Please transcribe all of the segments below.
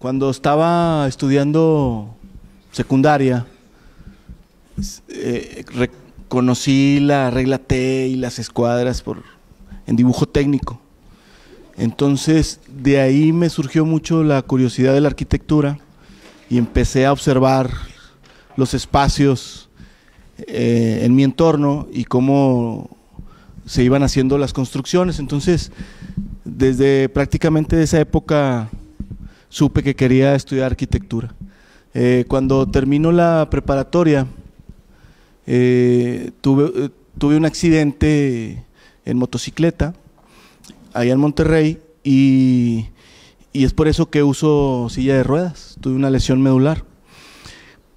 Cuando estaba estudiando secundaria, eh, conocí la regla T y las escuadras en dibujo técnico. Entonces, de ahí me surgió mucho la curiosidad de la arquitectura y empecé a observar los espacios eh, en mi entorno y cómo se iban haciendo las construcciones. Entonces, desde prácticamente esa época supe que quería estudiar arquitectura. Eh, cuando terminó la preparatoria, eh, tuve, tuve un accidente en motocicleta allá en Monterrey y, y es por eso que uso silla de ruedas. Tuve una lesión medular.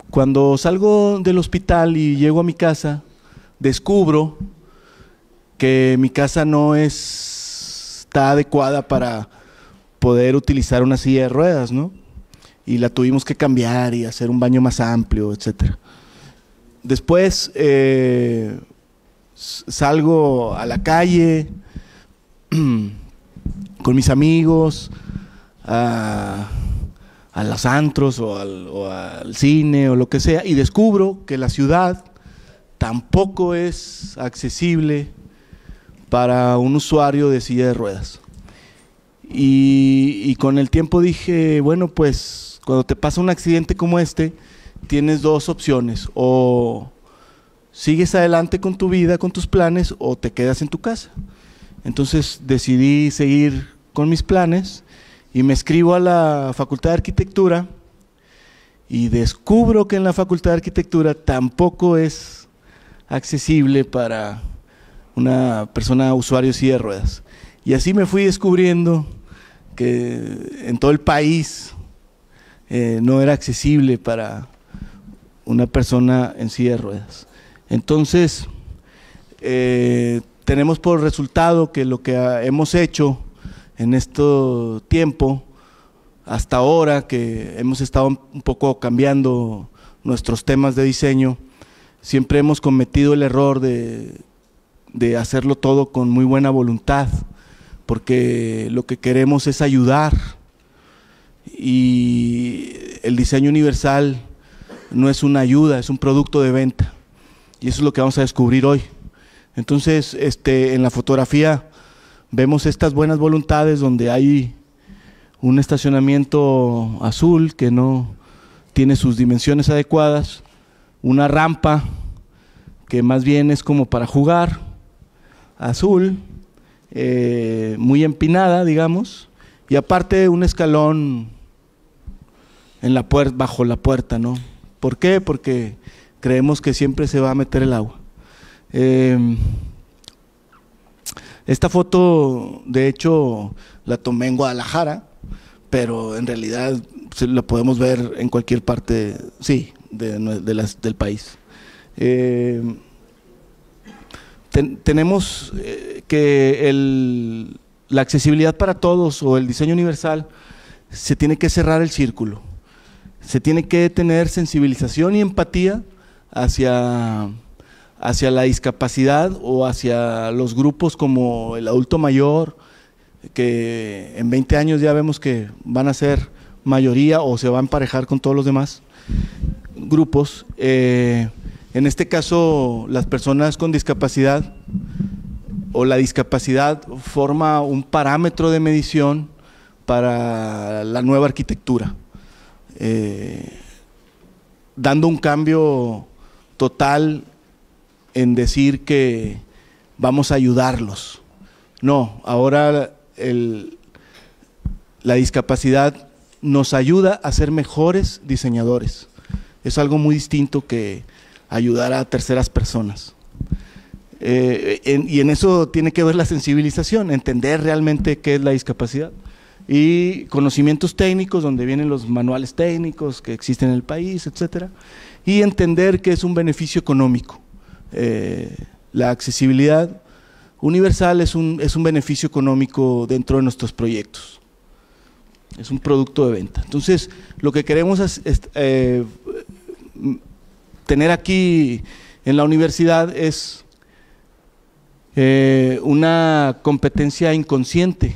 Cuando salgo del hospital y llego a mi casa, descubro que mi casa no es, está adecuada para poder utilizar una silla de ruedas, ¿no? Y la tuvimos que cambiar y hacer un baño más amplio, etc. Después eh, salgo a la calle con mis amigos, a a los antros o al, cine o lo que sea y descubro que la ciudad tampoco es accesible para un usuario de silla de ruedas. Y, y, con el tiempo dije, bueno, pues cuando te pasa un accidente como este, tienes dos opciones, o sigues adelante con tu vida, con tus planes, o te quedas en tu casa. Entonces decidí seguir con mis planes y me escribo a la Facultad de Arquitectura y descubro que en la Facultad de Arquitectura tampoco es accesible para una persona usuario de silla de ruedas. Y así me fui descubriendo que en todo el país eh, no era accesible para una persona en silla de ruedas. Entonces, eh, tenemos por resultado que lo que hemos hecho en este tiempo, hasta ahora que hemos estado un poco cambiando nuestros temas de diseño, siempre hemos cometido el error de, de hacerlo todo con muy buena voluntad, porque lo que queremos es ayudar y el diseño universal no es una ayuda, es un producto de venta. Y eso es lo que vamos a descubrir hoy. Entonces, este, en la fotografía vemos estas buenas voluntades donde hay un estacionamiento azul que no tiene sus dimensiones adecuadas, una rampa que más bien es como para jugar, azul, eh, muy empinada, digamos, y aparte un escalón en la puerta, bajo la puerta, ¿no? ¿Por qué? Porque creemos que siempre se va a meter el agua. Eh, esta foto, de hecho, la tomé en Guadalajara, pero en realidad la podemos ver en cualquier parte, sí, de, del país. Eh, tenemos que la accesibilidad para todos o el diseño universal se tiene que cerrar el círculo. Se tiene que tener sensibilización y empatía hacia hacia la discapacidad o hacia los grupos como el adulto mayor, que en 20 años ya vemos que van a ser mayoría o se van a emparejar con todos los demás grupos. Eh, en este caso, las personas con discapacidad o la discapacidad forma un parámetro de medición para la nueva arquitectura, eh, dando un cambio total en decir que vamos a ayudarlos. No, ahora la discapacidad nos ayuda a ser mejores diseñadores. Es algo muy distinto que ayudar a terceras personas. Eh, y en eso tiene que ver la sensibilización, entender realmente qué es la discapacidad. Y conocimientos técnicos, donde vienen los manuales técnicos que existen en el país, etcétera. Y entender que es un beneficio económico. Eh, la accesibilidad universal es un, es un beneficio económico dentro de nuestros proyectos. Es un producto de venta. Entonces, lo que queremos eh, tener aquí en la universidad es eh, una competencia inconsciente.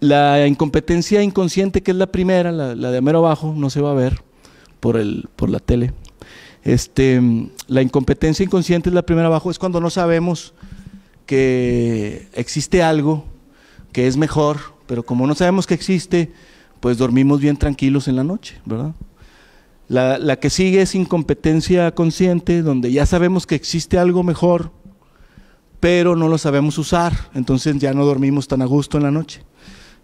La incompetencia inconsciente, que es la primera, la, de mero abajo, no se va a ver por, el, por la tele. Este, la incompetencia inconsciente es la primera abajo, es cuando no sabemos que existe algo que es mejor, pero como no sabemos que existe, pues dormimos bien tranquilos en la noche, ¿verdad? La, que sigue es incompetencia consciente, donde ya sabemos que existe algo mejor, pero no lo sabemos usar, entonces ya no dormimos tan a gusto en la noche.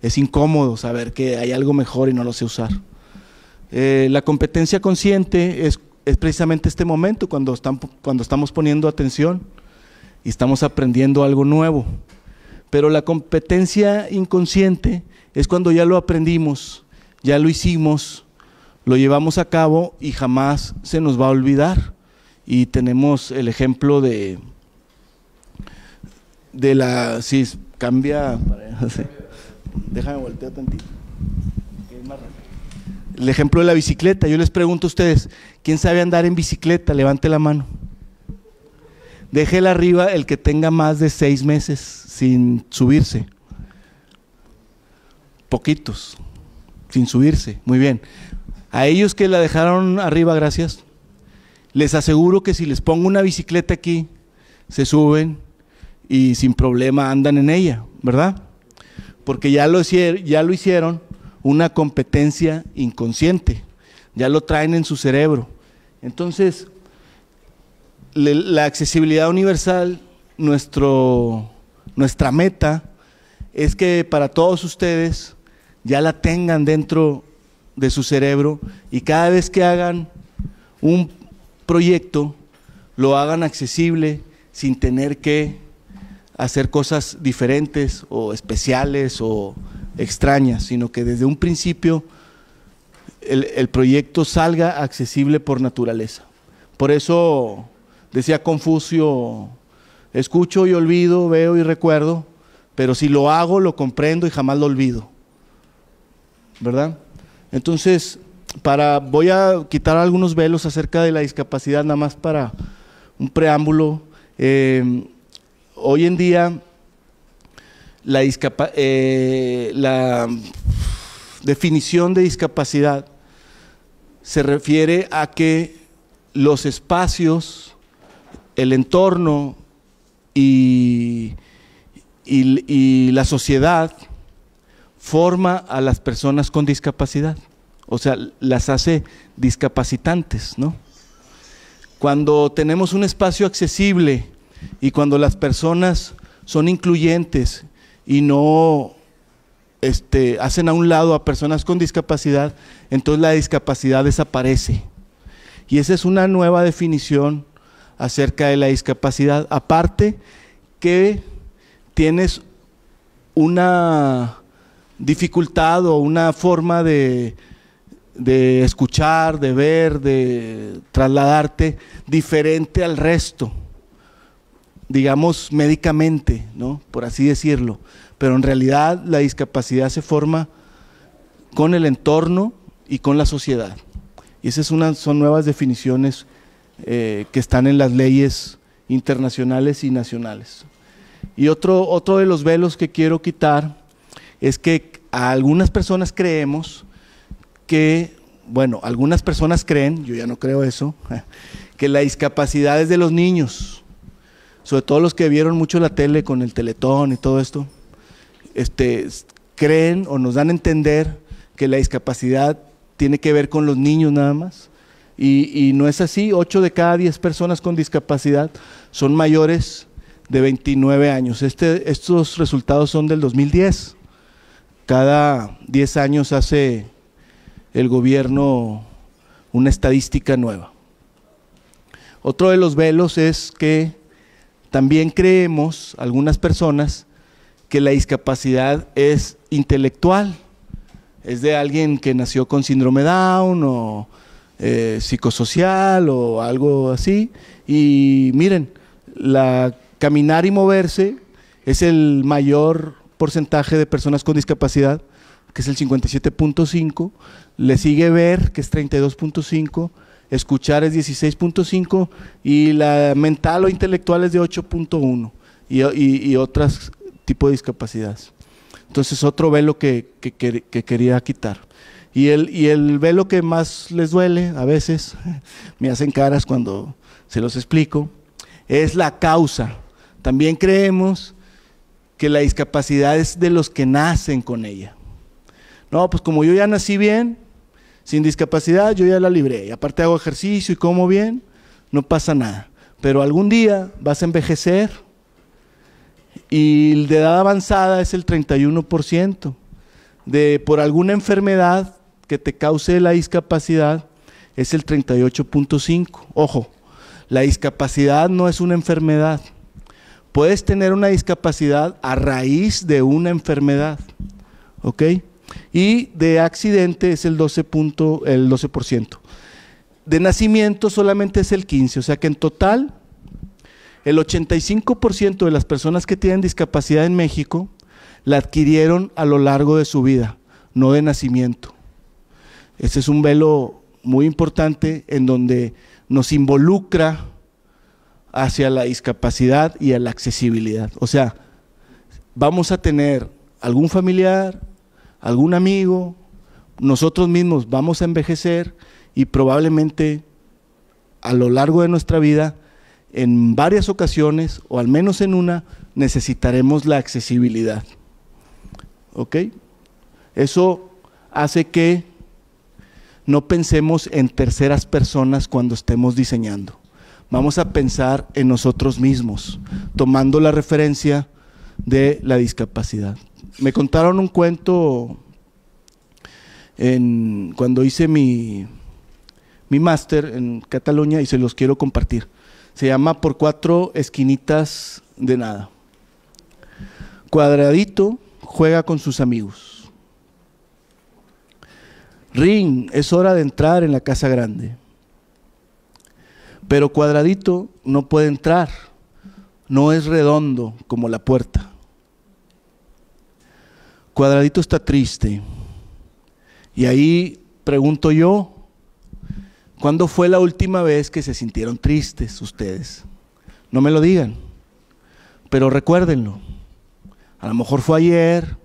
Es incómodo saber que hay algo mejor y no lo sé usar. Eh, la competencia consciente es, precisamente este momento cuando estamos poniendo atención y estamos aprendiendo algo nuevo. Pero la competencia inconsciente es cuando ya lo aprendimos, ya lo hicimos, lo llevamos a cabo y jamás se nos va a olvidar. Y tenemos el ejemplo de, de la, si cambia, déjame voltear tantito, El ejemplo de la bicicleta, yo les pregunto a ustedes, ¿quién sabe andar en bicicleta? Levante la mano. Déjela arriba el que tenga más de seis meses sin subirse. Poquitos, sin subirse. Muy bien. A ellos que la dejaron arriba, gracias. Les aseguro que si les pongo una bicicleta aquí, se suben y sin problema andan en ella, ¿verdad? Porque ya lo, ya lo hicieron una competencia inconsciente, ya lo traen en su cerebro. Entonces, la accesibilidad universal, nuestro, nuestra meta es que para todos ustedes ya la tengan dentro de su cerebro y cada vez que hagan un proyecto, lo hagan accesible sin tener que hacer cosas diferentes o especiales o extrañas, sino que desde un principio el, el proyecto salga accesible por naturaleza. Por eso Decía Confucio, escucho y olvido, veo y recuerdo, pero si lo hago, lo comprendo y jamás lo olvido. ¿Verdad? Entonces, para, voy a quitar algunos velos acerca de la discapacidad, nada más para un preámbulo. Eh, hoy en día, eh, la definición de discapacidad se refiere a que los espacios el entorno y, la sociedad forma a las personas con discapacidad, o sea, las hace discapacitantes, ¿no? Cuando tenemos un espacio accesible y cuando las personas son incluyentes y no este, hacen a un lado a personas con discapacidad, entonces la discapacidad desaparece. Y esa es una nueva definición acerca de la discapacidad. Aparte que tienes una dificultad o una forma de, de escuchar, de ver, de trasladarte diferente al resto, digamos médicamente, ¿no? por así decirlo. Pero en realidad la discapacidad se forma con el entorno y con la sociedad. Y esas son nuevas definiciones eh, que están en las leyes internacionales y nacionales. Y otro, otro de los velos que quiero quitar es que a algunas personas creemos que, bueno, algunas personas creen, yo ya no creo eso, que la discapacidad es de los niños, sobre todo los que vieron mucho la tele con el teletón y todo esto, este, creen o nos dan a entender que la discapacidad tiene que ver con los niños nada más. Y, no es así, 8 de cada 10 personas con discapacidad son mayores de 29 años. Este, estos resultados son del 2010. Cada 10 años hace el gobierno una estadística nueva. Otro de los velos es que también creemos, algunas personas, que la discapacidad es intelectual. Es de alguien que nació con síndrome Down o eh, psicosocial o algo así. Y miren, la caminar y moverse es el mayor porcentaje de personas con discapacidad, que es el 57.5, le sigue ver, que es 32.5, escuchar es 16.5 y la mental o intelectual es de 8.1 y, y, y otros tipos de discapacidades. Entonces otro velo que, quería quitar. Y el, y el velo que más les duele a veces, me hacen caras cuando se los explico, es la causa. También creemos que la discapacidad es de los que nacen con ella. No, pues como yo ya nací bien, sin discapacidad, yo ya la libré. Y aparte hago ejercicio y como bien, no pasa nada. Pero algún día vas a envejecer y de edad avanzada es el 31%. De por alguna enfermedad que te cause la discapacidad es el 38.5. Ojo, la discapacidad no es una enfermedad. Puedes tener una discapacidad a raíz de una enfermedad. ¿Ok? Y de accidente es el 12%. El 12%. De nacimiento solamente es el 15%. O sea que en total el 85% de las personas que tienen discapacidad en México la adquirieron a lo largo de su vida, no de nacimiento. Ese es un velo muy importante en donde nos involucra hacia la discapacidad y a la accesibilidad. O sea, vamos a tener algún familiar, algún amigo, nosotros mismos vamos a envejecer y probablemente a lo largo de nuestra vida en varias ocasiones, o al menos en una, necesitaremos la accesibilidad. ¿Ok? Eso hace que no pensemos en terceras personas cuando estemos diseñando. Vamos a pensar en nosotros mismos, tomando la referencia de la discapacidad. Me contaron un cuento en, cuando hice mi, mi máster en Cataluña y se los quiero compartir. Se llama Por cuatro esquinitas de nada. Cuadradito juega con sus amigos. Ring, es hora de entrar en la casa grande. Pero Cuadradito no puede entrar. No es redondo como la puerta. Cuadradito está triste. Y ahí pregunto yo, ¿Cuándo fue la última vez que se sintieron tristes ustedes? No me lo digan, pero recuérdenlo. A lo mejor fue ayer,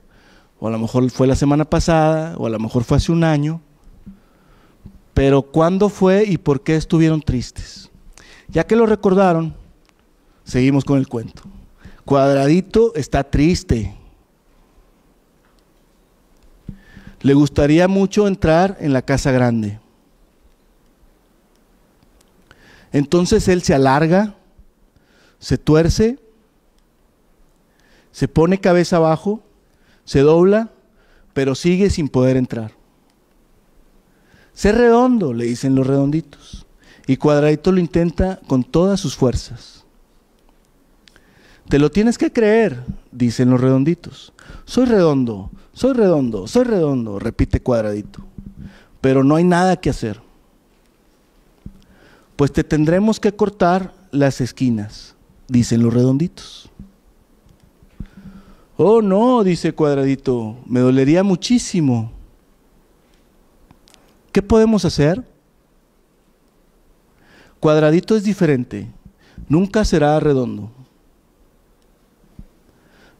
o a lo mejor fue la semana pasada, o a lo mejor fue hace un año. Pero ¿cuándo fue y por qué estuvieron tristes? Ya que lo recordaron, seguimos con el cuento. Cuadradito está triste. Le gustaría mucho entrar en la casa grande. Entonces él se alarga, se tuerce, se pone cabeza abajo, se dobla, pero sigue sin poder entrar. Sé redondo, le dicen los redonditos. Y Cuadradito lo intenta con todas sus fuerzas. Te lo tienes que creer, dicen los redonditos. Soy redondo, soy redondo, soy redondo, repite Cuadradito. Pero no hay nada que hacer pues te tendremos que cortar las esquinas, dicen los redonditos. Oh, no, dice Cuadradito, me dolería muchísimo. ¿Qué podemos hacer? Cuadradito es diferente, nunca será redondo.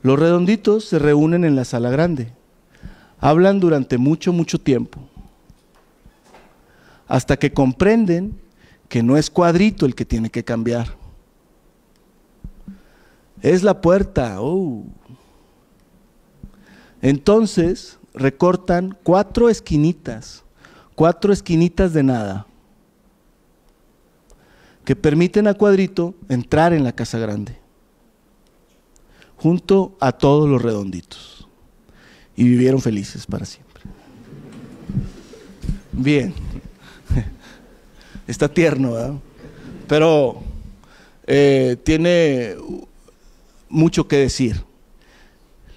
Los redonditos se reúnen en la sala grande, hablan durante mucho, mucho tiempo, hasta que comprenden que no es cuadrito el que tiene que cambiar. Es la puerta. Oh. Entonces recortan cuatro esquinitas, cuatro esquinitas de nada, que permiten a Cuadrito entrar en la casa grande, junto a todos los redonditos. Y vivieron felices para siempre. Bien. Está tierno, ¿verdad? Pero eh, tiene mucho que decir.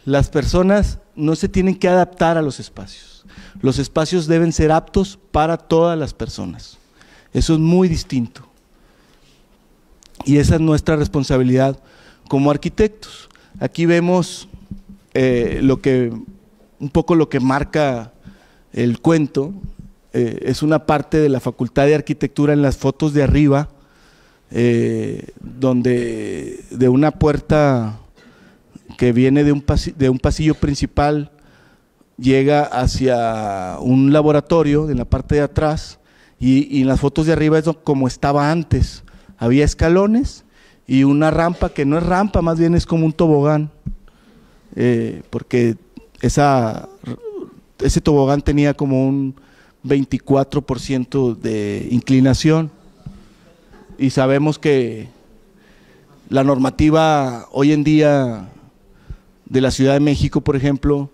Las personas no se tienen que adaptar a los espacios. Los espacios deben ser aptos para todas las personas. Eso es muy distinto. Y esa es nuestra responsabilidad como arquitectos. Aquí vemos eh, lo que, un poco lo que marca el cuento, eh, es una parte de la Facultad de Arquitectura en las fotos de arriba, eh, donde de una puerta que viene de un, de un pasillo principal, llega hacia un laboratorio en la parte de atrás y, en las fotos de arriba es como estaba antes. Había escalones y una rampa que no es rampa, más bien es como un tobogán, eh, porque esa, ese tobogán tenía como un 24% de inclinación y sabemos que la normativa hoy en día de la Ciudad de México, por ejemplo,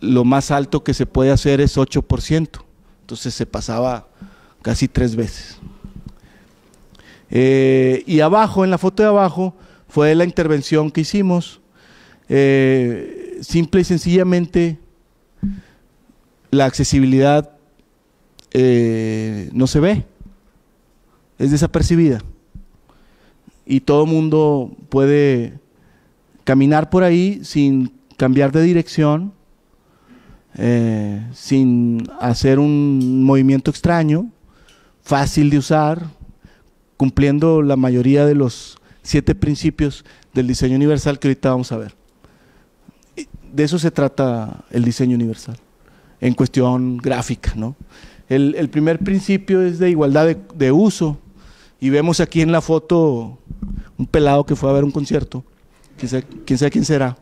lo más alto que se puede hacer es 8%. Entonces se pasaba casi tres veces. Eh, y abajo, en la foto de abajo, fue la intervención que hicimos. Eh, simple y sencillamente, la accesibilidad eh, no se ve, es desapercibida. Y todo mundo puede caminar por ahí sin cambiar de dirección, sin hacer un movimiento extraño, fácil de usar, cumpliendo la mayoría de los siete principios del diseño universal que ahorita vamos a ver. De eso se trata el diseño universal, en cuestión gráfica. ¿no? El, primer principio es de igualdad de uso, y vemos aquí en la foto un pelado que fue a ver un concierto quién sabe, quién será,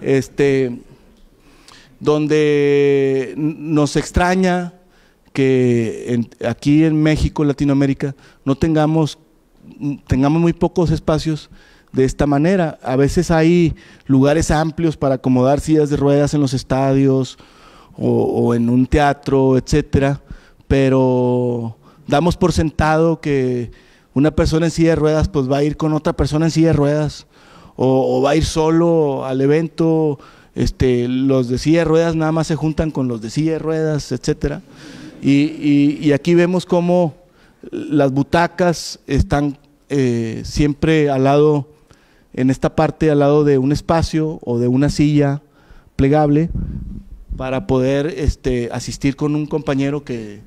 este, donde nos extraña que aquí en México, Latinoamérica, no tengamos, tengamos muy pocos espacios de esta manera. A veces hay lugares amplios para acomodar sillas de ruedas en los estadios o, en un teatro, etcétera, pero damos por sentado que una persona en silla de ruedas pues va a ir con otra persona en silla de ruedas o, va a ir solo al evento, este, los de silla de ruedas nada más se juntan con los de silla de ruedas, etcétera. Y, aquí vemos cómo las butacas están eh, siempre al lado, en esta parte al lado de un espacio o de una silla plegable para poder este, asistir con un compañero que,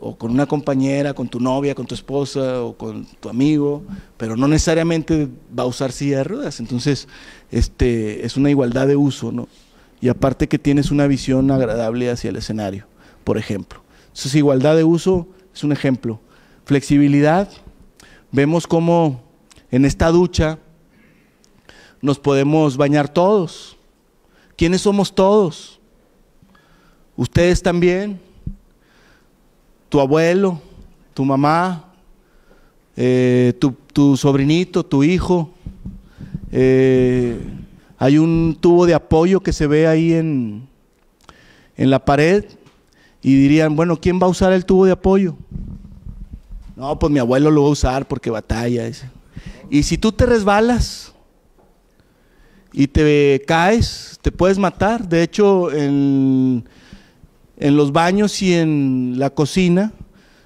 o con una compañera, con tu novia, con tu esposa o con tu amigo, pero no necesariamente va a usar silla de ruedas. Entonces, este, es una igualdad de uso, ¿no? Y aparte que tienes una visión agradable hacia el escenario, por ejemplo. Entonces, igualdad de uso es un ejemplo. Flexibilidad, vemos cómo en esta ducha nos podemos bañar todos. ¿Quiénes somos todos? Ustedes también tu abuelo, tu mamá, eh, tu, sobrinito, tu hijo. Eh, hay un tubo de apoyo que se ve ahí en, en la pared y dirían, bueno, ¿quién va a usar el tubo de apoyo? No, pues mi abuelo lo va a usar porque batalla. Y si tú te resbalas y te caes, te puedes matar. De hecho, en en los baños y en la cocina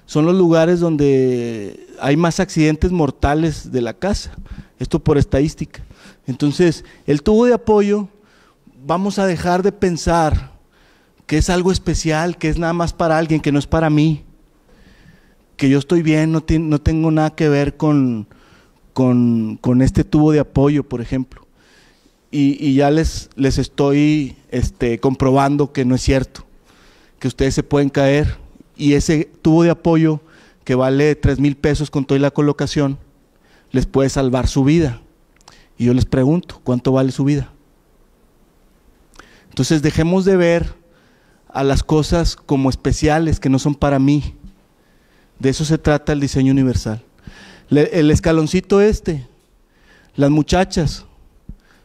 son los lugares donde hay más accidentes mortales de la casa. Esto por estadística. Entonces, el tubo de apoyo, vamos a dejar de pensar que es algo especial, que es nada más para alguien, que no es para mí. Que yo estoy bien, no, tengo nada que ver con, con, este tubo de apoyo, por ejemplo. Y, ya les, les estoy este, comprobando que no es cierto que ustedes se pueden caer y ese tubo de apoyo que vale 3 mil pesos con toda la colocación, les puede salvar su vida. Y yo les pregunto, ¿cuánto vale su vida? Entonces dejemos de ver a las cosas como especiales que no son para mí. De eso se trata el diseño universal. el escaloncito este, las muchachas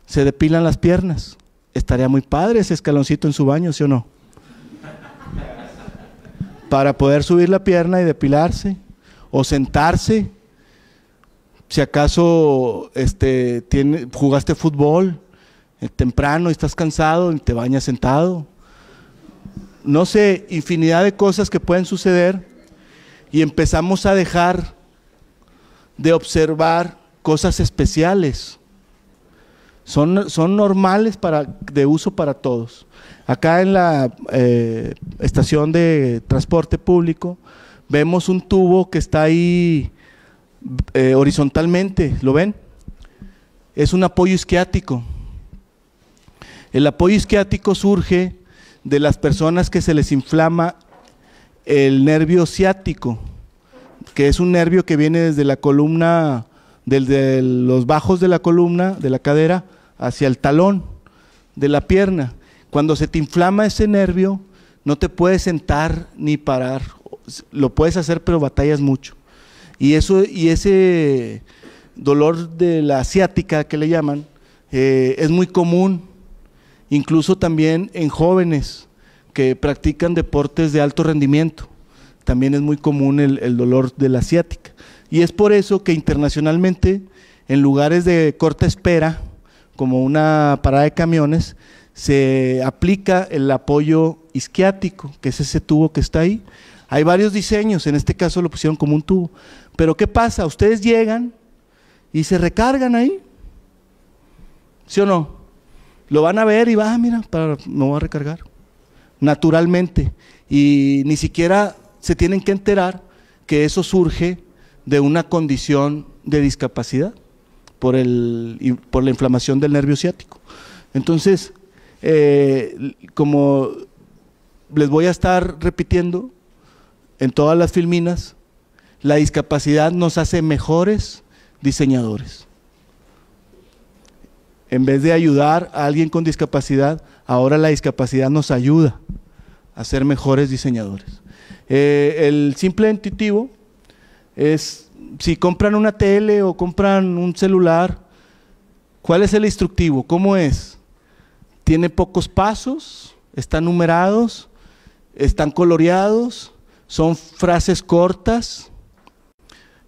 se depilan las piernas. Estaría muy padre ese escaloncito en su baño, ¿sí o no? para poder subir la pierna y depilarse o sentarse. Si acaso este, tiene, jugaste fútbol eh, temprano y estás cansado y te bañas sentado. No sé, infinidad de cosas que pueden suceder y empezamos a dejar de observar cosas especiales. Son, son normales para, de uso para todos. Acá en la eh, estación de transporte público vemos un tubo que está ahí eh, horizontalmente, ¿lo ven? es un apoyo isquiático. El apoyo isquiático surge de las personas que se les inflama el nervio ciático, que es un nervio que viene desde la columna, desde los bajos de la columna, de la cadera, hacia el talón de la pierna. Cuando se te inflama ese nervio, no te puedes sentar ni parar. Lo puedes hacer, pero batallas mucho. Y, eso, y ese dolor de la ciática que le llaman eh, es muy común, incluso también en jóvenes que practican deportes de alto rendimiento. También es muy común el, dolor de la ciática. Y es por eso que internacionalmente, en lugares de corta espera, como una parada de camiones, se aplica el apoyo isquiático, que es ese tubo que está ahí. Hay varios diseños, en este caso lo pusieron como un tubo. Pero ¿qué pasa? Ustedes llegan y se recargan ahí. ¿Sí o no? Lo van a ver y va, ah, mira, para, me voy a recargar. Naturalmente. Y ni siquiera se tienen que enterar que eso surge de una condición de discapacidad por, el, por la inflamación del nervio ciático. Entonces, eh, como les voy a estar repitiendo en todas las filminas, la discapacidad nos hace mejores diseñadores. En vez de ayudar a alguien con discapacidad, ahora la discapacidad nos ayuda a ser mejores diseñadores. Eh, el simple intuitivo es, si compran una tele o compran un celular, ¿cuál es el instructivo? ¿Cómo es? Tiene pocos pasos, están numerados, están coloreados, son frases cortas,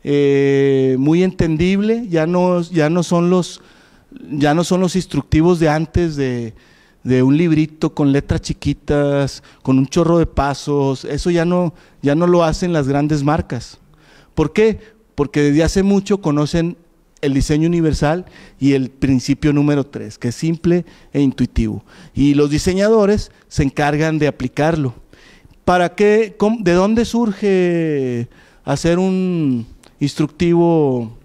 eh, muy entendible, ya no, ya no son los ya no son los instructivos de antes de, un librito con letras chiquitas, con un chorro de pasos, eso ya no, ya no lo hacen las grandes marcas. ¿Por qué? Porque desde hace mucho conocen el diseño universal y el principio número tres, que es simple e intuitivo. Y los diseñadores se encargan de aplicarlo. ¿Para qué? ¿De dónde surge hacer un instructivo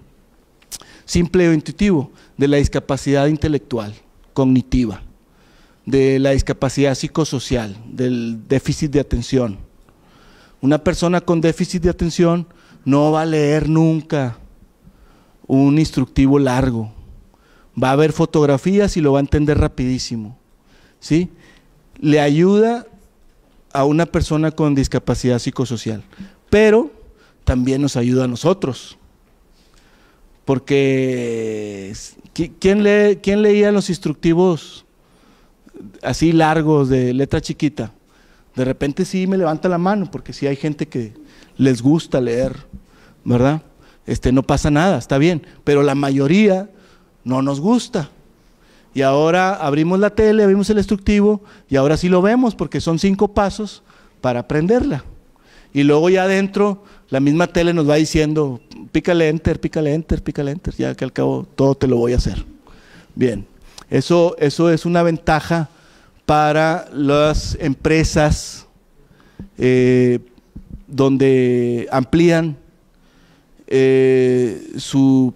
simple o intuitivo? De la discapacidad intelectual, cognitiva, de la discapacidad psicosocial, del déficit de atención. Una persona con déficit de atención no va a leer nunca un instructivo largo. Va a ver fotografías y lo va a entender rapidísimo. ¿Sí? Le ayuda a una persona con discapacidad psicosocial, pero también nos ayuda a nosotros. Porque ¿quién, lee, ¿quién leía los instructivos así largos de letra chiquita? De repente sí me levanta la mano, porque sí hay gente que les gusta leer, ¿verdad? Este, no pasa nada, está bien, pero la mayoría no nos gusta. Y ahora abrimos la tele, abrimos el instructivo y ahora sí lo vemos porque son cinco pasos para aprenderla. Y luego ya adentro la misma tele nos va diciendo, pícale enter, pícale enter, pícale enter, ya que al cabo todo te lo voy a hacer. Bien, eso, eso es una ventaja para las empresas eh, donde amplían eh, su,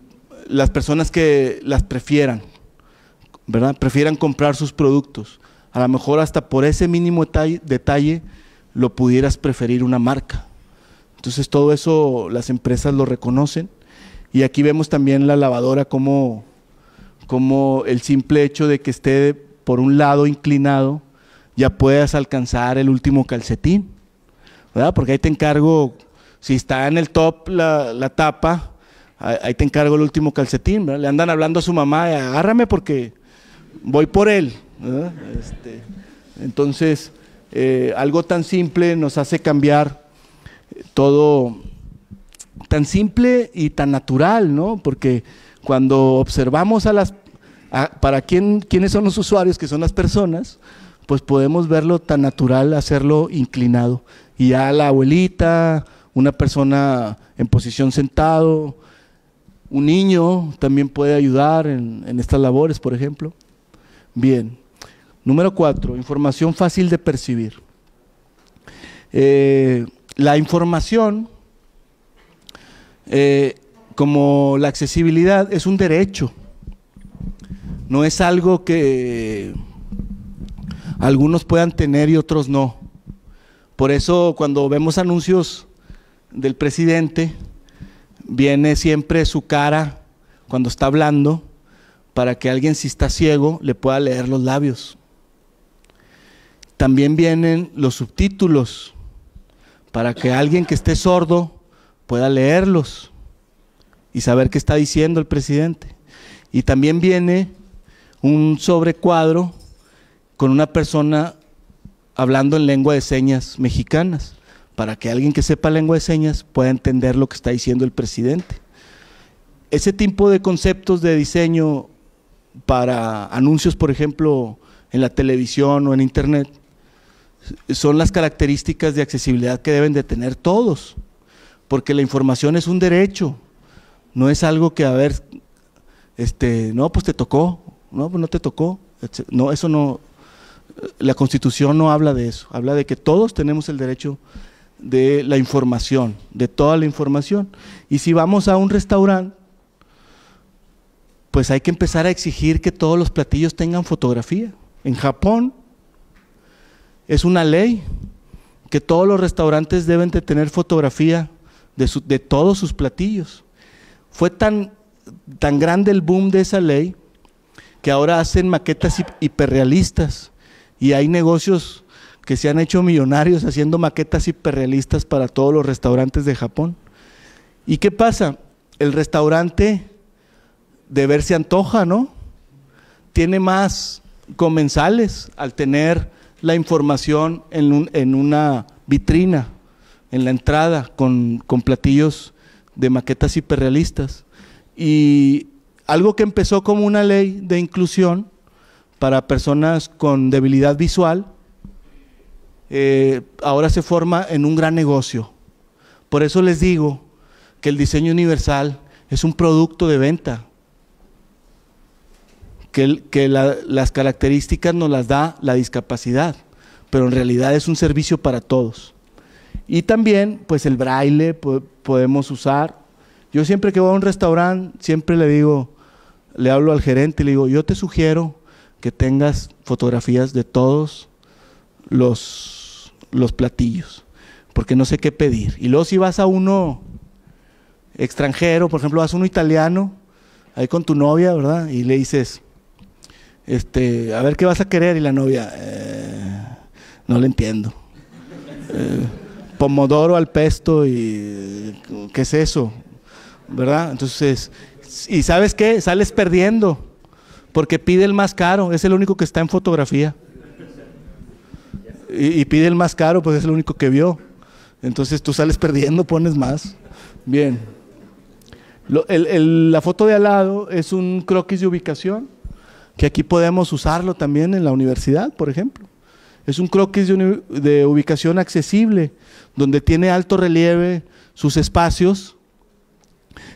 las personas que las prefieran. ¿verdad? Prefieran comprar sus productos. A lo mejor hasta por ese mínimo detalle, lo pudieras preferir una marca. Entonces todo eso las empresas lo reconocen. Y aquí vemos también la lavadora como, como el simple hecho de que esté por un lado inclinado, ya puedas alcanzar el último calcetín. ¿verdad? Porque ahí te encargo, si está en el top la, la tapa, ahí te encargo el último calcetín. Le andan hablando a su mamá, agárrame porque voy por él. Este, entonces, eh, algo tan simple nos hace cambiar todo, tan simple y tan natural, ¿no? Porque cuando observamos a las, para quién, quiénes son los usuarios, que son las personas, pues podemos verlo tan natural, hacerlo inclinado. Y ya la abuelita, una persona en posición sentado, un niño también puede ayudar en estas labores, por ejemplo. Bien. Número cuatro, información fácil de percibir. Eh, la información, eh, como la accesibilidad, es un derecho. no es algo que algunos puedan tener y otros no. Por eso cuando vemos anuncios del presidente, viene siempre su cara cuando está hablando para que alguien si está ciego le pueda leer los labios. También vienen los subtítulos para que alguien que esté sordo pueda leerlos y saber qué está diciendo el presidente. Y también viene un sobrecuadro con una persona hablando en lengua de señas mexicanas, para que alguien que sepa lengua de señas pueda entender lo que está diciendo el presidente. Ese tipo de conceptos de diseño para anuncios, por ejemplo, en la televisión o en internet, son las características de accesibilidad que deben de tener todos, porque la información es un derecho, no es algo que, a ver, este, no, pues te tocó, no, pues no te tocó, no, eso no, la constitución no habla de eso, habla de que todos tenemos el derecho de la información, de toda la información. Y si vamos a un restaurante, pues hay que empezar a exigir que todos los platillos tengan fotografía. En Japón es una ley que todos los restaurantes deben de tener fotografía de, todos sus platillos. Fue tan, tan grande el boom de esa ley que ahora hacen maquetas hiperrealistas y hay negocios que se han hecho millonarios haciendo maquetas hiperrealistas para todos los restaurantes de Japón. ¿Y qué pasa? El restaurante de ver se antoja, ¿no? Tiene más comensales al tener la información en, en una vitrina, en la entrada, con, con platillos de maquetas hiperrealistas. Y algo que empezó como una ley de inclusión para personas con debilidad visual, eh, ahora se forma en un gran negocio. Por eso les digo que el diseño universal es un producto de venta, que, las características nos las da la discapacidad, pero en realidad es un servicio para todos. Y también, pues el braille podemos usar. Yo siempre que voy a un restaurante, siempre le digo, le hablo al gerente y le digo, yo te sugiero que tengas fotografías de todos los, los platillos, porque no sé qué pedir. Y luego si vas a uno extranjero, por ejemplo, vas a uno italiano, ahí con tu novia, ¿verdad? Y le dices, este, a ver qué vas a querer, y la novia, eh, no le entiendo. Eh, pomodoro al pesto y ¿qué es eso? ¿Verdad? Entonces, ¿y sabes qué? Sales perdiendo porque pide el más caro, es el único que está en fotografía. Y, pide el más caro, pues es el único que vio. Entonces tú sales perdiendo, pones más. Bien. la foto de al lado es un croquis de ubicación, que aquí podemos usarlo también en la universidad, por ejemplo. Es un croquis de, ubicación accesible, donde tiene alto relieve sus espacios,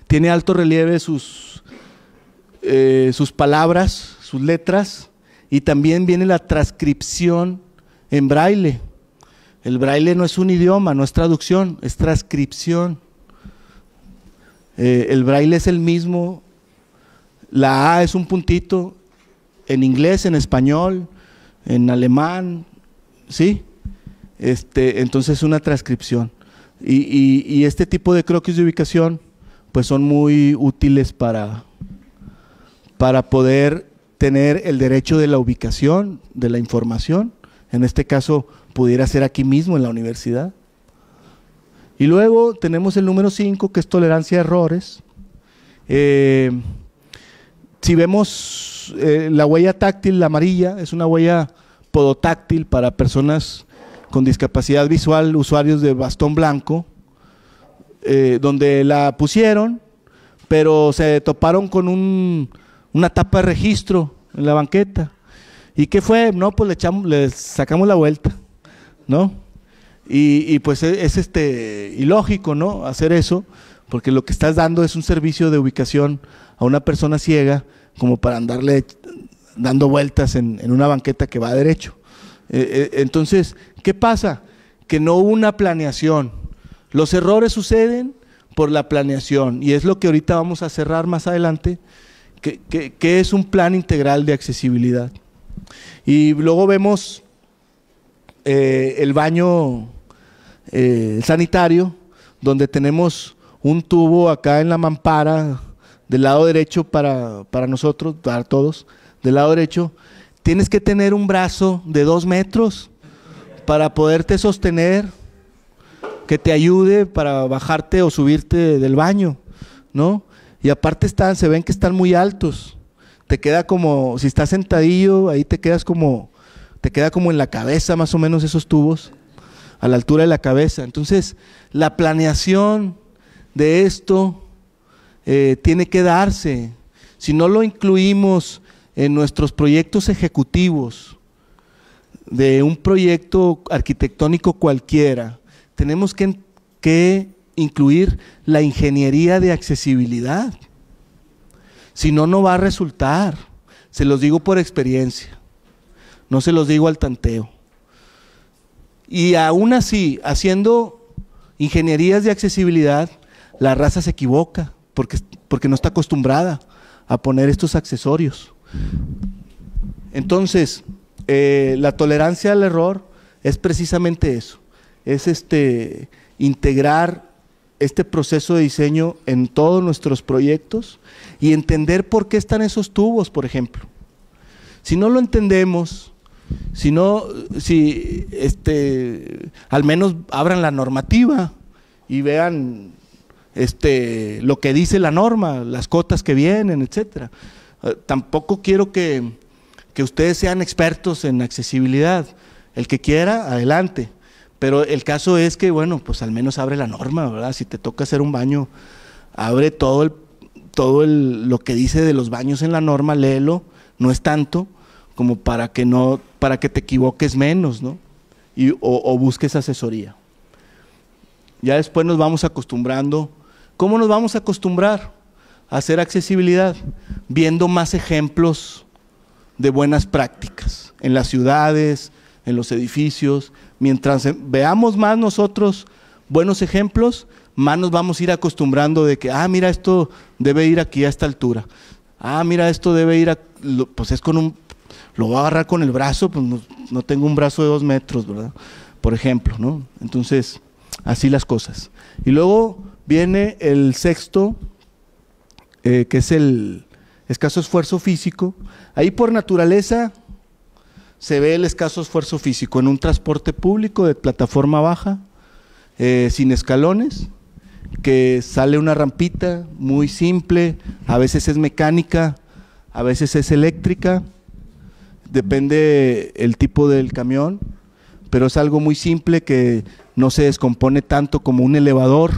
tiene alto relieve sus, eh, sus palabras, sus letras, y también viene la transcripción en braille. El braille no es un idioma, no es traducción, es transcripción. Eh, el braille es el mismo, la A es un puntito en inglés, en español, en alemán, ¿sí? Este, entonces es una transcripción. Y, y este tipo de croquis de ubicación pues son muy útiles para, para poder tener el derecho de la ubicación, de la información. En este caso, pudiera ser aquí mismo en la universidad. Y luego tenemos el número 5, que es tolerancia a errores. Eh, si vemos eh, la huella táctil, la amarilla, es una huella podotáctil para personas con discapacidad visual, usuarios de bastón blanco, eh, donde la pusieron, pero se toparon con un, una tapa de registro en la banqueta. ¿Y qué fue? No, pues le, echamos, le sacamos la vuelta, ¿no? Y, pues e, es, este ilógico, ¿no? Hacer eso, porque lo que estás dando es un servicio de ubicación a una persona ciega como para andarle dando vueltas en, una banqueta que va derecho. E, e, entonces, ¿qué pasa? Que no hubo una planeación. Los errores suceden por la planeación y es lo que ahorita vamos a cerrar más adelante ¿Qué, es un plan integral de accesibilidad? Y luego vemos eh, el baño eh, sanitario, donde tenemos un tubo acá en la mampara, del lado derecho para, para nosotros, para todos, del lado derecho. Tienes que tener un brazo de dos metros para poderte sostener, que te ayude para bajarte o subirte del baño, ¿no? Y aparte están, se ven que están muy altos. Te queda como, si estás sentadillo, ahí te quedas como, te queda como en la cabeza más o menos esos tubos, a la altura de la cabeza. Entonces, la planeación de esto eh, tiene que darse. Si no lo incluimos en nuestros proyectos ejecutivos de un proyecto arquitectónico cualquiera, tenemos que, que incluir la ingeniería de accesibilidad. Si no, no va a resultar. Se los digo por experiencia. No se los digo al tanteo. Y aún así, haciendo ingenierías de accesibilidad, la raza se equivoca porque, porque no está acostumbrada a poner estos accesorios. Entonces, eh, la tolerancia al error es precisamente eso. Es este integrar este proceso de diseño en todos nuestros proyectos y entender por qué están esos tubos, por ejemplo. Si no lo entendemos, si no, si este, al menos abran la normativa y vean este, lo que dice la norma, las cotas que vienen, etcétera. Eh, tampoco quiero que, que ustedes sean expertos en accesibilidad. El que quiera, adelante. Pero el caso es que, bueno, pues al menos abre la norma, ¿verdad? Si te toca hacer un baño, abre todo el, todo el, lo que dice de los baños en la norma, léelo, no es tanto como para que no, para que te equivoques menos, ¿no? Y, o, o busques asesoría. Ya después nos vamos acostumbrando. ¿Cómo nos vamos a acostumbrar a hacer accesibilidad? Viendo más ejemplos de buenas prácticas en las ciudades, en los edificios, mientras veamos más nosotros buenos ejemplos, más nos vamos a ir acostumbrando de que, ah, mira, esto debe ir aquí a esta altura. Ah, mira, esto debe ir a, pues es con un, lo voy a agarrar con el brazo, pues no, tengo un brazo de dos metros, ¿verdad? Por ejemplo, ¿no? Entonces, así las cosas. Y luego viene el sexto, eh, que es el escaso esfuerzo físico. Ahí por naturaleza se ve el escaso esfuerzo físico en un transporte público de plataforma baja, eh, sin escalones, que sale una rampita muy simple, a veces es mecánica, a veces es eléctrica, depende el tipo del camión, pero es algo muy simple que no se descompone tanto como un elevador,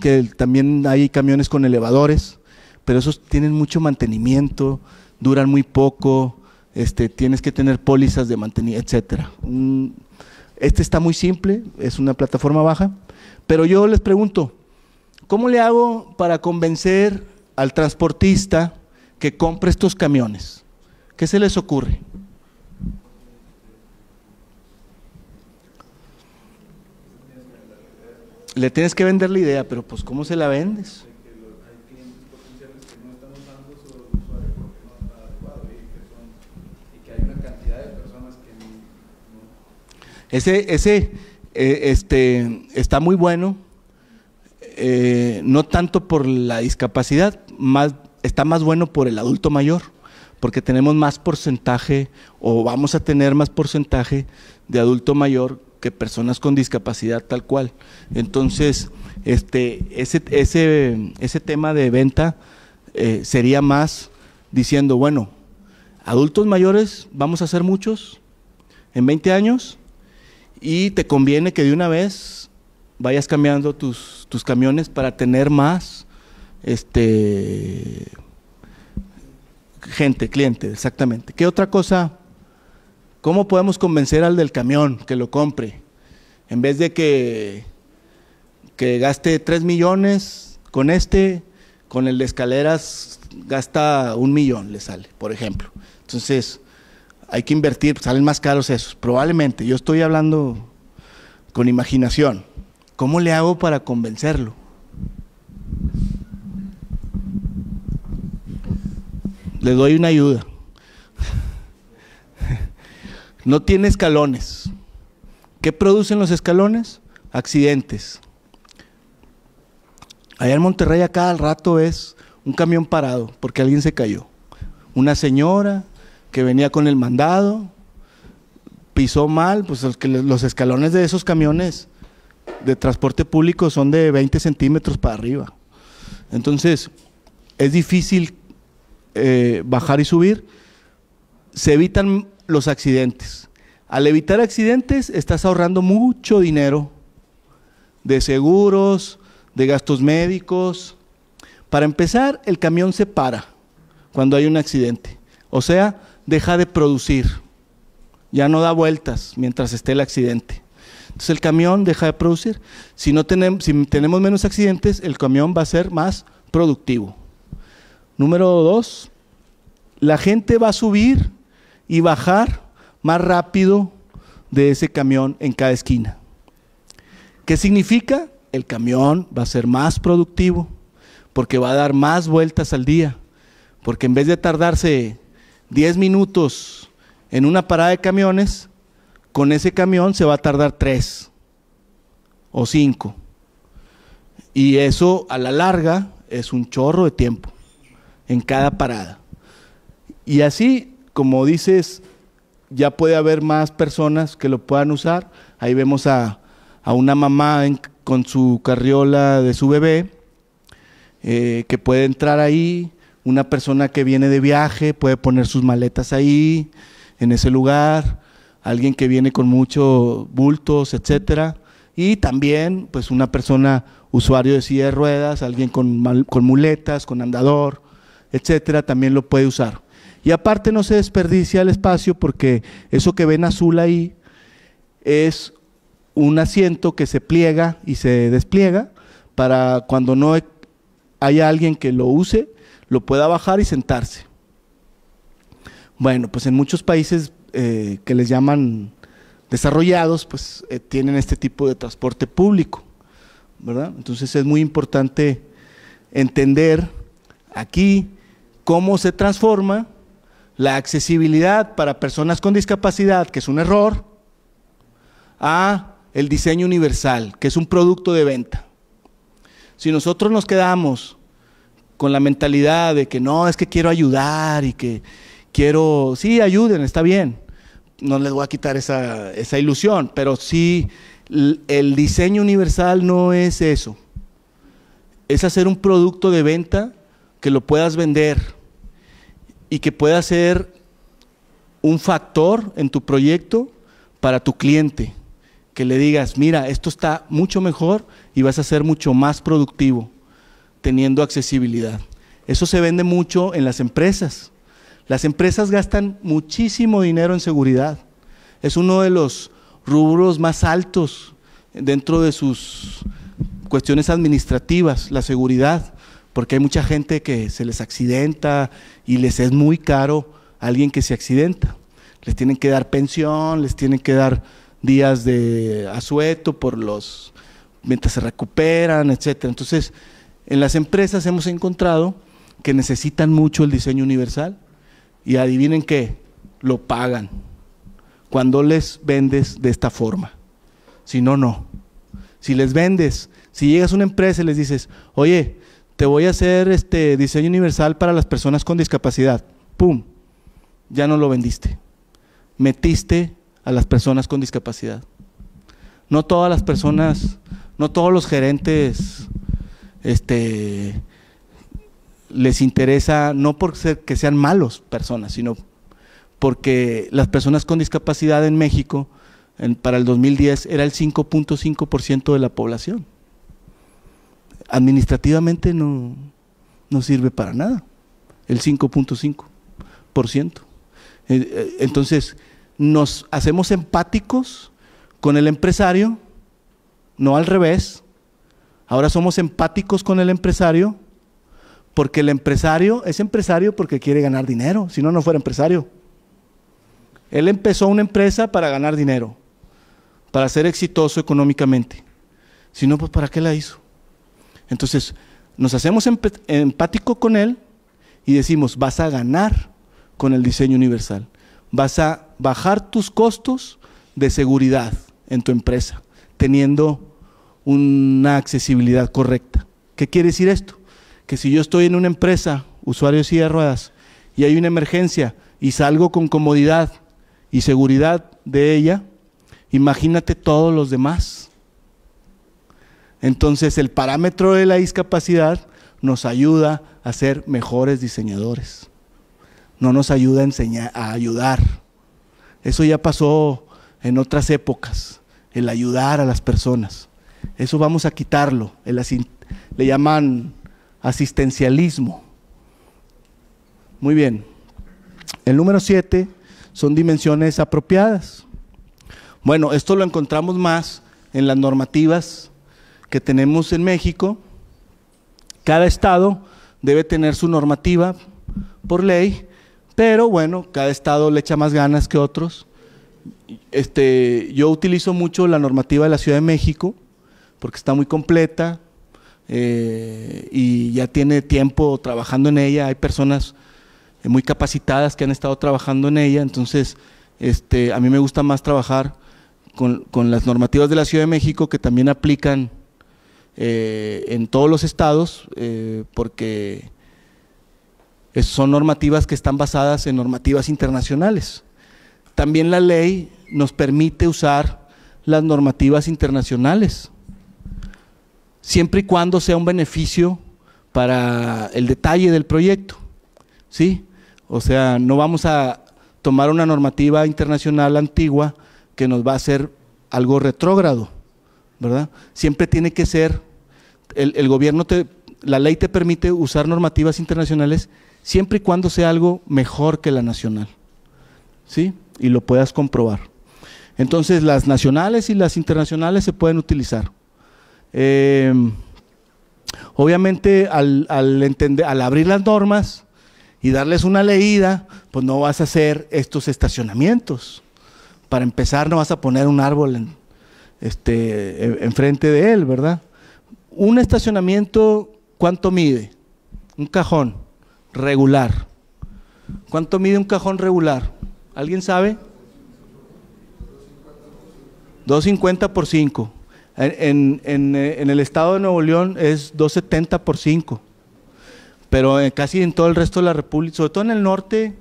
que también hay camiones con elevadores, pero esos tienen mucho mantenimiento, duran muy poco, este, tienes que tener pólizas de mantenimiento, etcétera. Este está muy simple, es una plataforma baja, pero yo les pregunto, ¿cómo le hago para convencer al transportista que compre estos camiones? ¿Qué se les ocurre? Le tienes que vender la idea, pero pues ¿cómo se la vendes? Ese, ese eh, este, está muy bueno, eh, no tanto por la discapacidad, más, está más bueno por el adulto mayor, porque tenemos más porcentaje o vamos a tener más porcentaje de adulto mayor que personas con discapacidad tal cual. Entonces, este, ese, ese, tema de venta eh, sería más diciendo, bueno, adultos mayores vamos a ser muchos en 20 años, y te conviene que de una vez vayas cambiando tus, tus camiones para tener más este gente, cliente, exactamente. ¿Qué otra cosa? ¿Cómo podemos convencer al del camión que lo compre? En vez de que, que gaste 3 millones con este, con el de escaleras gasta un millón, le sale, por ejemplo. Entonces, hay que invertir, pues, salen más caros esos, probablemente. Yo estoy hablando con imaginación. ¿Cómo le hago para convencerlo? Le doy una ayuda. No tiene escalones. ¿Qué producen los escalones? Accidentes. Allá en Monterrey a cada rato es un camión parado porque alguien se cayó. Una señora que venía con el mandado, pisó mal, pues los escalones de esos camiones de transporte público son de 20 centímetros para arriba. Entonces, es difícil eh, bajar y subir. Se evitan los accidentes. Al evitar accidentes, estás ahorrando mucho dinero de seguros, de gastos médicos. Para empezar, el camión se para cuando hay un accidente. O sea, deja de producir. Ya no da vueltas mientras esté el accidente. Entonces el camión deja de producir. Si, no tenemos, tenemos menos accidentes, el camión va a ser más productivo. Número dos, la gente va a subir y bajar más rápido de ese camión en cada esquina. ¿Qué significa? El camión va a ser más productivo porque va a dar más vueltas al día. Porque en vez de tardarse 10 minutos en una parada de camiones, con ese camión se va a tardar tres o cinco. Y eso a la larga es un chorro de tiempo en cada parada. Y así, como dices, ya puede haber más personas que lo puedan usar. Ahí vemos a, una mamá con su carriola de su bebé, eh, que puede entrar ahí. Una persona que viene de viaje puede poner sus maletas ahí, en ese lugar alguien que viene con muchos bultos, etcétera, y también pues una persona usuario de silla de ruedas, alguien con, con muletas, con andador, etcétera, también lo puede usar. Y aparte no se desperdicia el espacio porque eso que ven azul ahí es un asiento que se pliega y se despliega para cuando no haya alguien que lo use, lo pueda bajar y sentarse. Bueno, pues en muchos países eh, que les llaman desarrollados, pues eh, tienen este tipo de transporte público, ¿verdad? Entonces es muy importante entender aquí cómo se transforma la accesibilidad para personas con discapacidad, que es un error, a el diseño universal, que es un producto de venta. Si nosotros nos quedamos con la mentalidad de que no, es que quiero ayudar y que quiero, sí, ayuden, está bien, no les voy a quitar esa, esa ilusión, pero sí, el diseño universal no es eso, es hacer un producto de venta que lo puedas vender y que pueda ser un factor en tu proyecto para tu cliente, que le digas, mira, esto está mucho mejor y vas a ser mucho más productivo teniendo accesibilidad. Eso se vende mucho en las empresas. Las empresas gastan muchísimo dinero en seguridad. Es uno de los rubros más altos dentro de sus cuestiones administrativas, la seguridad, porque hay mucha gente que se les accidenta y les es muy caro a alguien que se accidenta. Les tienen que dar pensión, les tienen que dar días de asueto por los mientras se recuperan, etcétera. Entonces, en las empresas hemos encontrado que necesitan mucho el diseño universal y adivinen qué, lo pagan cuando les vendes de esta forma. Si no, no. Si les vendes, si llegas a una empresa y les dices, oye, te voy a hacer este diseño universal para las personas con discapacidad, ¡pum! Ya no lo vendiste. Metiste a las personas con discapacidad. No todas las personas, no todos los gerentes este, les interesa no por ser que sean malos personas, sino porque las personas con discapacidad en México para el 2010 era el 5.5% de la población. Administrativamente no, no sirve para nada, el 5.5%. Eh, eh, entonces, nos hacemos empáticos con el empresario, no al revés. Ahora somos empáticos con el empresario porque el empresario es empresario porque quiere ganar dinero, si no, no fuera empresario. Él empezó una empresa para ganar dinero, para ser exitoso económicamente. Si no, pues ¿para qué la hizo? Entonces, nos hacemos empáticos con él y decimos, vas a ganar con el diseño universal. Vas a bajar tus costos de seguridad en tu empresa, teniendo una accesibilidad correcta. ¿Qué quiere decir esto? Que si yo estoy en una empresa, usuario de silla de ruedas, y hay una emergencia y salgo con comodidad y seguridad de ella, imagínate todos los demás. Entonces el parámetro de la discapacidad nos ayuda a ser mejores diseñadores. No nos ayuda a enseñar, a ayudar. Eso ya pasó en otras épocas, el ayudar a las personas. Eso vamos a quitarlo. le llaman asistencialismo. Muy bien. El número siete son dimensiones apropiadas. Bueno, esto lo encontramos más en las normativas que tenemos en México. Cada estado debe tener su normativa por ley, pero bueno, cada estado le echa más ganas que otros. Este, yo utilizo mucho la normativa de la Ciudad de México porque está muy completa eh, y ya tiene tiempo trabajando en ella. Hay personas muy capacitadas que han estado trabajando en ella, entonces este, a mí me gusta más trabajar con, las normativas de la Ciudad de México que también aplican eh, en todos los estados, eh, porque son normativas que están basadas en normativas internacionales. También la ley nos permite usar las normativas internacionales, siempre y cuando sea un beneficio para el detalle del proyecto. ¿sí? O sea, no vamos a tomar una normativa internacional antigua que nos va a hacer algo retrógrado, ¿verdad? Siempre tiene que ser, el, gobierno, te, la ley te permite usar normativas internacionales siempre y cuando sea algo mejor que la nacional, ¿sí? Y lo puedas comprobar. Entonces, las nacionales y las internacionales se pueden utilizar. Eh, obviamente, al, entender, al abrir las normas, y darles una leída, pues no vas a hacer estos estacionamientos. Para empezar, no vas a poner un árbol en, este, enfrente de él, ¿verdad? Un estacionamiento, ¿cuánto mide? Un cajón regular. ¿Cuánto mide un cajón regular? ¿Alguien sabe? 250 por 5. En, en, en, el estado de Nuevo León es 270 por 5 pero eh, casi en todo el resto de la República, sobre todo en el norte,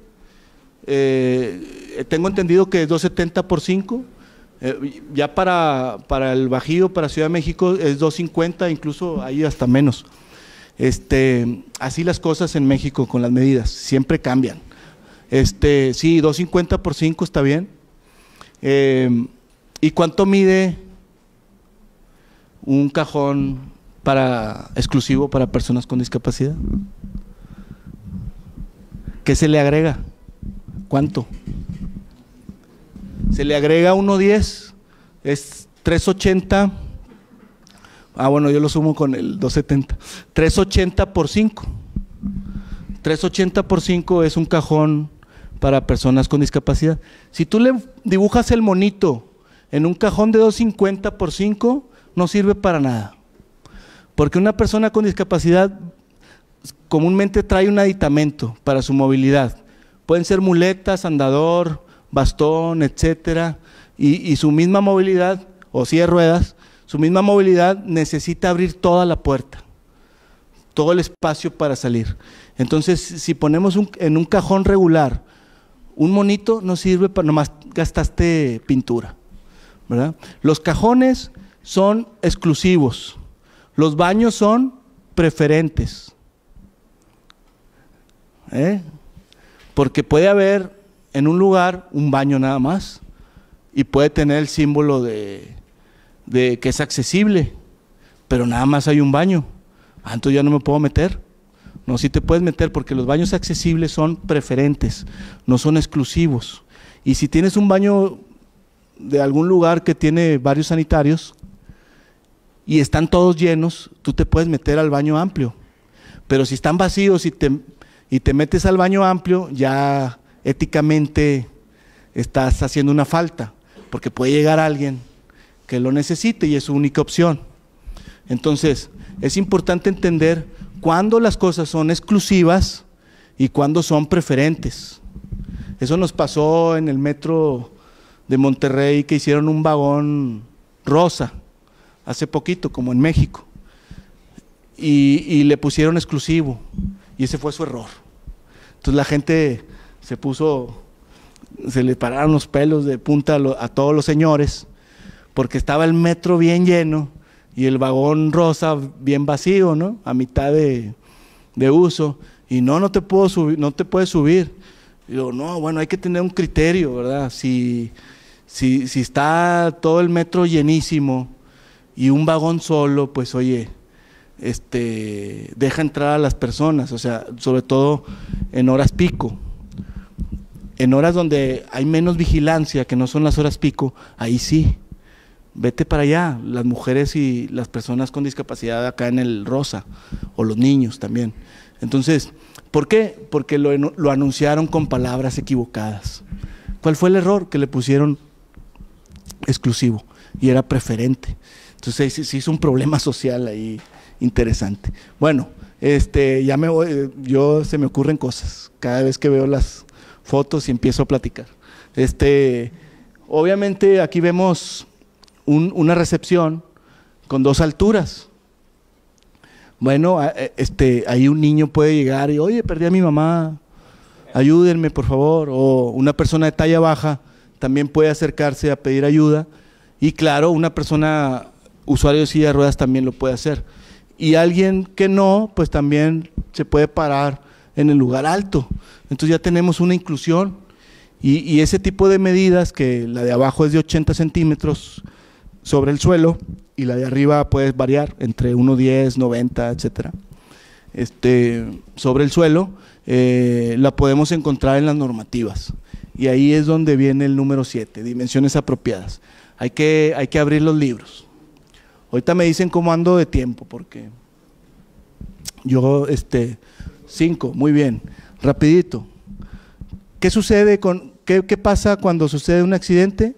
eh, tengo entendido que es 270 por 5, eh, ya para, para el Bajío, para Ciudad de México es 250, incluso ahí hasta menos. Este, así las cosas en México con las medidas, siempre cambian. Este, sí, 250 por 5 está bien. ¿Y cuánto mide un cajón para exclusivo para personas con discapacidad? ¿Qué se le agrega? ¿Cuánto? Se le agrega 1.10, es 380. Ah, bueno, yo lo sumo con el 270. 380 por 5. 380 por 5 es un cajón para personas con discapacidad. Si tú le dibujas el monito en un cajón de 250 por 5, no sirve para nada. Porque una persona con discapacidad comúnmente trae un aditamento para su movilidad. Pueden ser muletas, andador, bastón, etcétera, y, su misma movilidad, o si de ruedas, su misma movilidad necesita abrir toda la puerta, todo el espacio para salir. Entonces, si ponemos en un cajón regular un monito, no sirve para nomás gastaste pintura. ¿verdad? Los cajones son exclusivos. Los baños son preferentes. ¿Eh? Porque puede haber en un lugar un baño nada más y puede tener el símbolo de, que es accesible, pero nada más hay un baño. Ah, entonces ya no me puedo meter. No, sí te puedes meter porque los baños accesibles son preferentes, no son exclusivos. Y si tienes un baño de algún lugar que tiene varios sanitarios, y están todos llenos, tú te puedes meter al baño amplio. Pero si están vacíos y te, y te metes al baño amplio, ya éticamente estás haciendo una falta, porque puede llegar alguien que lo necesite y es su única opción. Entonces, es importante entender cuándo las cosas son exclusivas y cuándo son preferentes. Eso nos pasó en el metro de Monterrey que hicieron un vagón rosa hace poquito, como en México, y, y le pusieron exclusivo, y ese fue su error. Entonces la gente se puso, se le pararon los pelos de punta a, todos los señores, porque estaba el metro bien lleno y el vagón rosa bien vacío, ¿no? A mitad de, uso. Y no, no te puedo subir, no te puedes subir. Y digo, no, bueno, hay que tener un criterio, ¿verdad? Si, si, si está todo el metro llenísimo y un vagón solo, pues oye, este, deja entrar a las personas, o sea, sobre todo en horas pico. En horas donde hay menos vigilancia, que no son las horas pico, ahí sí. Vete para allá, las mujeres y las personas con discapacidad acá en el rosa, o los niños también. Entonces, ¿por qué? Porque lo, anunciaron con palabras equivocadas. ¿Cuál fue el error? Que le pusieron exclusivo y era preferente. Entonces sí, hizo un problema social ahí interesante. Bueno, este, ya me voy, yo se me ocurren cosas cada vez que veo las fotos y empiezo a platicar. Este, obviamente aquí vemos una recepción con dos alturas. Bueno, e, este, ahí un niño puede llegar y, oye, perdí a mi mamá, ayúdenme por favor. O una persona de talla baja también puede acercarse a pedir ayuda. Y claro, una persona usuario de silla de ruedas también lo puede hacer. Y alguien que no, pues también se puede parar en el lugar alto. Entonces ya tenemos una inclusión. Y, ese tipo de medidas, que la de abajo es de 80 centímetros sobre el suelo y la de arriba puede variar entre 1,10, 90, etcétera, este, sobre el suelo, eh, la podemos encontrar en las normativas. Y ahí es donde viene el número 7, dimensiones apropiadas. Hay que, hay que abrir los libros. Ahorita me dicen cómo ando de tiempo, porque yo, este, cinco, muy bien, rapidito. ¿Qué sucede con, qué, pasa cuando sucede un accidente?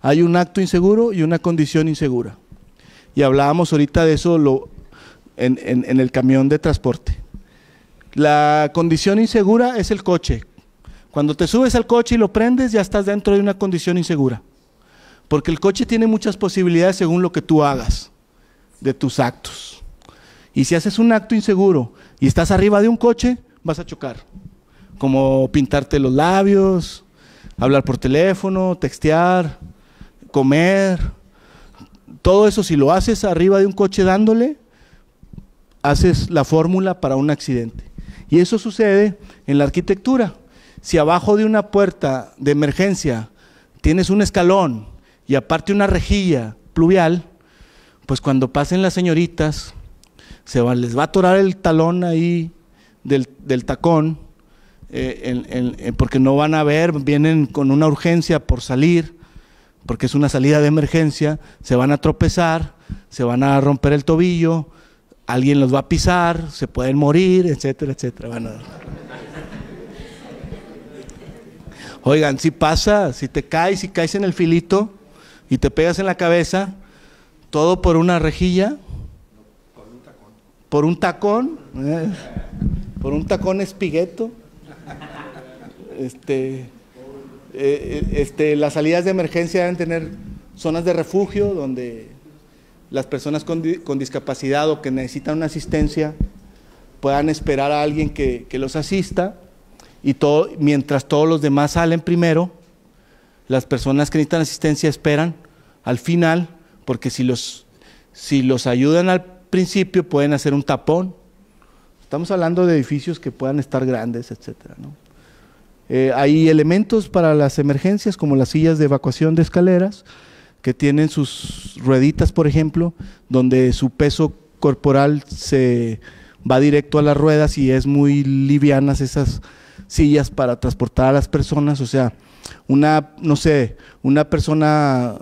Hay un acto inseguro y una condición insegura. Y hablábamos ahorita de eso lo, en, en el camión de transporte. La condición insegura es el coche. Cuando te subes al coche y lo prendes, ya estás dentro de una condición insegura. Porque el coche tiene muchas posibilidades según lo que tú hagas de tus actos. Y si haces un acto inseguro y estás arriba de un coche, vas a chocar. Como pintarte los labios, hablar por teléfono, textear, comer. Todo eso, si lo haces arriba de un coche dándole, haces la fórmula para un accidente. Y eso sucede en la arquitectura. Si abajo de una puerta de emergencia tienes un escalón y aparte una rejilla pluvial, pues cuando pasen las señoritas, se les va a atorar el talón ahí del, tacón, eh, porque no van a ver, vienen con una urgencia por salir, porque es una salida de emergencia, se van a tropezar, se van a romper el tobillo, alguien los va a pisar, se pueden morir, etcétera, etcétera. Oigan, si pasa, si te caes, si caes en el filito, y te pegas en la cabeza, todo por una rejilla, por un tacón, eh, por un tacón espigueto. Este, eh, eh, este, las salidas de emergencia deben tener zonas de refugio donde las personas con, discapacidad o que necesitan una asistencia puedan esperar a alguien que, que los asista y todo, mientras todos los demás salen primero las personas que necesitan asistencia esperan al final, porque si los, si los ayudan al principio pueden hacer un tapón. Estamos hablando de edificios que puedan estar grandes, etcétera. Eh, hay elementos para las emergencias, como las sillas de evacuación de escaleras, que tienen sus rueditas, por ejemplo, donde su peso corporal se va directo a las ruedas y es muy livianas esas sillas para transportar a las personas, o sea, una, no sé, una persona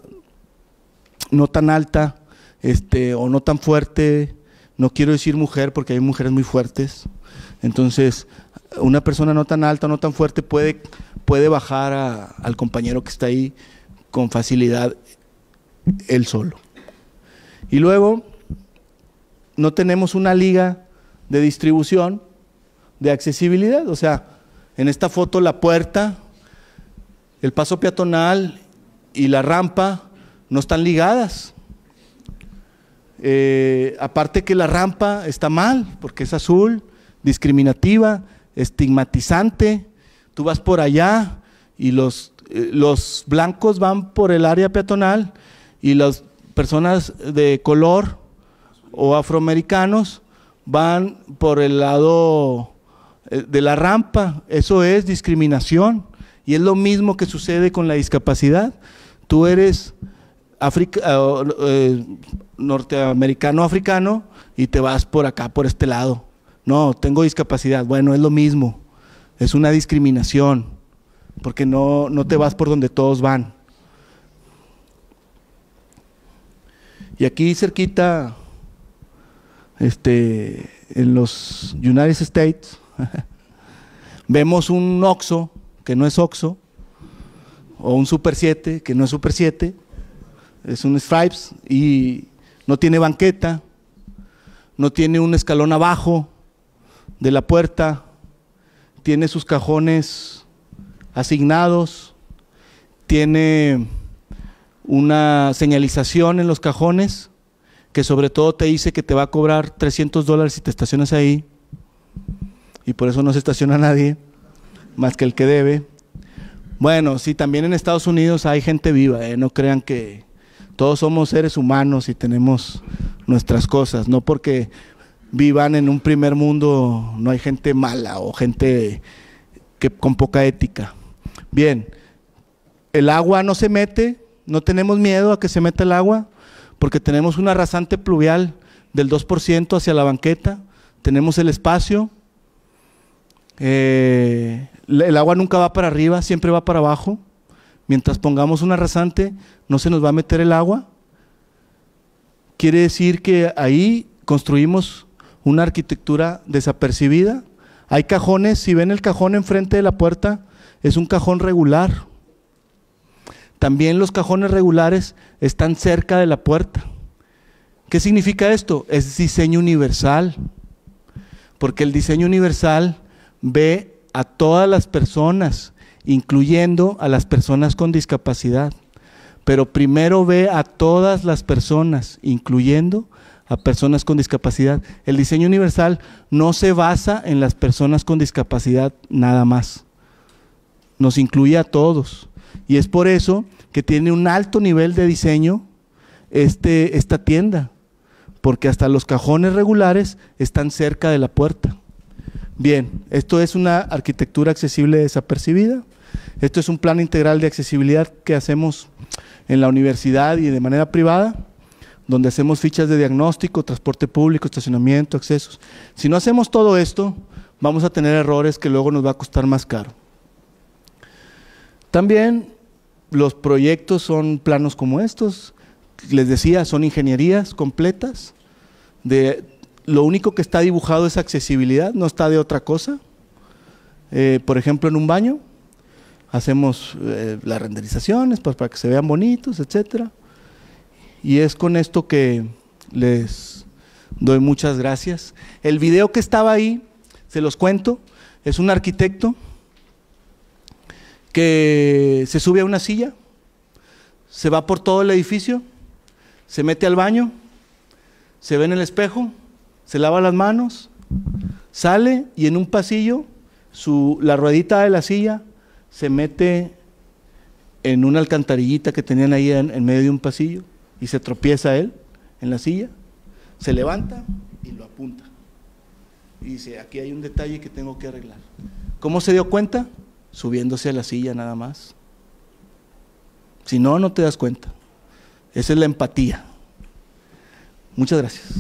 no tan alta este, o no tan fuerte, no quiero decir mujer porque hay mujeres muy fuertes, entonces una persona no tan alta, no tan fuerte puede, puede bajar al compañero que está ahí con facilidad él solo. Y luego no tenemos una liga de distribución de accesibilidad. O sea, en esta foto la puerta, el paso peatonal y la rampa no están ligadas. Eh, aparte que la rampa está mal, porque es azul, discriminativa, estigmatizante. Tú vas por allá y los, eh, los blancos van por el área peatonal y las personas de color o afroamericanos van por el lado eh, de la rampa. Eso es discriminación. Y es lo mismo que sucede con la discapacidad. Tú eres eh, norteamericano africano y te vas por acá, por este lado. No, tengo discapacidad. Bueno, es lo mismo. Es una discriminación, porque no, no te vas por donde todos van. Y aquí cerquita, este, en los United States, vemos un Oxo, que no es Oxo, o un Super 7, que no es Super 7, es un Stripes y no tiene banqueta, no tiene un escalón abajo de la puerta, tiene sus cajones asignados, tiene una señalización en los cajones que sobre todo te dice que te va a cobrar 300 dólares si te estacionas ahí y por eso no se estaciona nadie más que el que debe. Bueno, sí, también en Estados Unidos hay gente viva, ¿eh? no crean que, todos somos seres humanos y tenemos nuestras cosas, no porque vivan en un primer mundo no hay gente mala o gente que con poca ética. Bien, el agua no se mete, no tenemos miedo a que se meta el agua, porque tenemos una rasante pluvial del 2% hacia la banqueta, tenemos el espacio, eh, el agua nunca va para arriba, siempre va para abajo. Mientras pongamos una rasante, no se nos va a meter el agua. Quiere decir que ahí construimos una arquitectura desapercibida. Hay cajones, si ven el cajón enfrente de la puerta, es un cajón regular. También los cajones regulares están cerca de la puerta. ¿Qué significa esto? Es diseño universal. Porque el diseño universal ve a todas las personas incluyendo a las personas con discapacidad. Pero primero ve a todas las personas, incluyendo a personas con discapacidad. El diseño universal no se basa en las personas con discapacidad nada más. Nos incluye a todos. Y es por eso que tiene un alto nivel de diseño este, esta tienda, porque hasta los cajones regulares están cerca de la puerta. Bien, esto es una arquitectura accesible desapercibida. Esto es un plan integral de accesibilidad que hacemos en la universidad y de manera privada, donde hacemos fichas de diagnóstico, transporte público, estacionamiento, accesos. Si no hacemos todo esto, vamos a tener errores que luego nos va a costar más caro. También los proyectos son planos como estos. Les decía, son ingenierías completas. Lo único que está dibujado es accesibilidad, no está de otra cosa. Eh, por ejemplo, en un baño, hacemos eh, las renderizaciones pues, para que se vean bonitos, etcétera. Y es con esto que les doy muchas gracias. El video que estaba ahí, se los cuento, es un arquitecto que se sube a una silla, se va por todo el edificio, se mete al baño, se ve en el espejo, se lava las manos, sale y en un pasillo su, la ruedita de la silla se mete en una alcantarillita que tenían ahí en, medio de un pasillo y se tropieza él en la silla, se levanta y lo apunta. Y dice, aquí hay un detalle que tengo que arreglar. ¿Cómo se dio cuenta? Subiéndose a la silla nada más. Si no, no te das cuenta. Esa es la empatía. Muchas gracias.